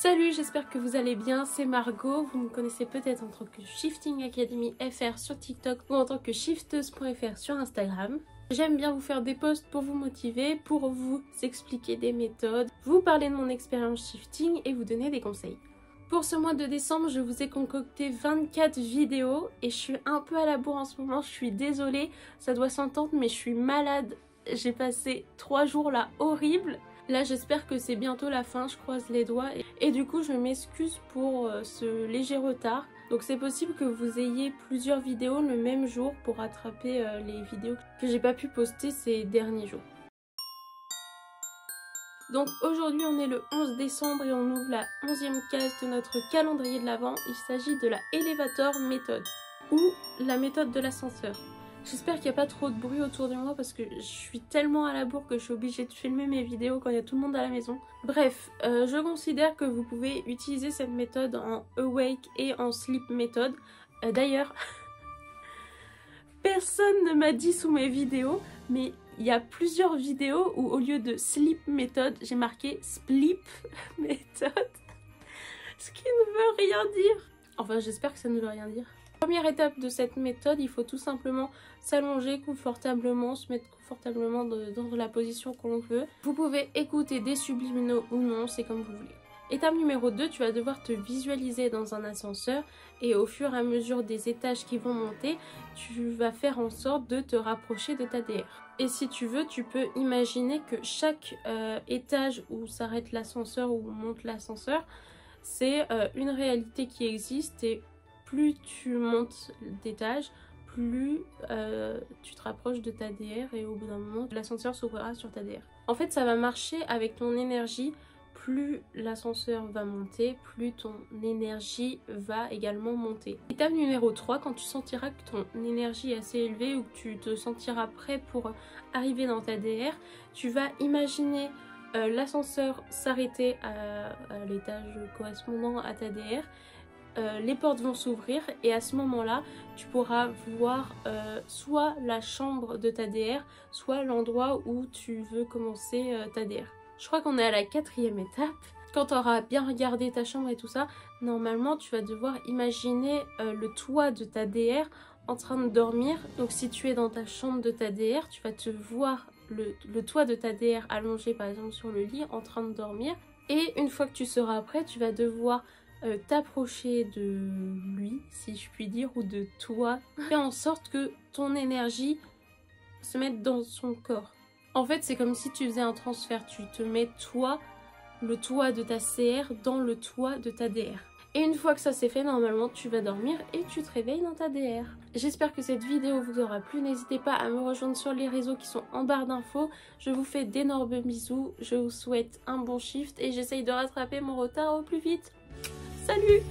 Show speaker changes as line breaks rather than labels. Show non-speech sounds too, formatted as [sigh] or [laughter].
Salut, j'espère que vous allez bien, c'est Margot, vous me connaissez peut-être en tant que Shifting Academy FR sur TikTok ou en tant que shifteuse.fr sur Instagram. J'aime bien vous faire des posts pour vous motiver, pour vous expliquer des méthodes, vous parler de mon expérience shifting et vous donner des conseils. Pour ce mois de décembre, je vous ai concocté 24 vidéos et je suis un peu à la bourre en ce moment, je suis désolée, ça doit s'entendre mais je suis malade. J'ai passé 3 jours là horribles Là j'espère que c'est bientôt la fin, je croise les doigts. Et, du coup je m'excuse pour euh, ce léger retard. Donc c'est possible que vous ayez plusieurs vidéos le même jour pour rattraper euh, les vidéos que j'ai pas pu poster ces derniers jours. Donc aujourd'hui on est le 11 décembre et on ouvre la 11e case de notre calendrier de l'Avent. Il s'agit de la Elevator méthode ou la méthode de l'ascenseur. J'espère qu'il n'y a pas trop de bruit autour de moi parce que je suis tellement à la bourre que je suis obligée de filmer mes vidéos quand il y a tout le monde à la maison. Bref, euh, je considère que vous pouvez utiliser cette méthode en awake et en sleep méthode. Euh, d'ailleurs, [laughs] personne ne m'a dit sous mes vidéos, mais il y a plusieurs vidéos où au lieu de sleep méthode, j'ai marqué sleep [laughs] méthode. Ce qui ne veut rien dire. Enfin, j'espère que ça ne veut rien dire. Première étape de cette méthode, il faut tout simplement s'allonger confortablement, se mettre confortablement dans la position qu'on veut. Vous pouvez écouter des subliminaux ou non, c'est comme vous voulez. Étape numéro 2, tu vas devoir te visualiser dans un ascenseur et au fur et à mesure des étages qui vont monter, tu vas faire en sorte de te rapprocher de ta DR. Et si tu veux, tu peux imaginer que chaque euh, étage où s'arrête l'ascenseur ou monte l'ascenseur, c'est euh, une réalité qui existe et plus tu montes d'étage, plus euh, tu te rapproches de ta DR et au bout d'un moment, l'ascenseur s'ouvrira sur ta DR. En fait, ça va marcher avec ton énergie. Plus l'ascenseur va monter, plus ton énergie va également monter. Étape numéro 3, quand tu sentiras que ton énergie est assez élevée ou que tu te sentiras prêt pour arriver dans ta DR, tu vas imaginer euh, l'ascenseur s'arrêter à l'étage correspondant à ta DR euh, les portes vont s'ouvrir et à ce moment-là, tu pourras voir euh, soit la chambre de ta DR, soit l'endroit où tu veux commencer euh, ta DR. Je crois qu'on est à la quatrième étape. Quand tu auras bien regardé ta chambre et tout ça, normalement tu vas devoir imaginer le toit de ta DR en train de dormir. Donc si tu es dans ta chambre de ta DR, tu vas te voir le, le toit de ta DR allongé par exemple sur le lit en train de dormir. Et une fois que tu seras prêt, tu vas devoir euh, t'approcher de lui, si je puis dire, ou de toi, faire en sorte que ton énergie se mette dans son corps. En fait, c'est comme si tu faisais un transfert, tu te mets toi, le toit de ta CR, dans le toit de ta DR. Et une fois que ça c'est fait, normalement tu vas dormir et tu te réveilles dans ta DR. J'espère que cette vidéo vous aura plu. N'hésitez pas à me rejoindre sur les réseaux qui sont en barre d'infos. Je vous fais d'énormes bisous. Je vous souhaite un bon shift et j'essaye de rattraper mon retard au plus vite. Salut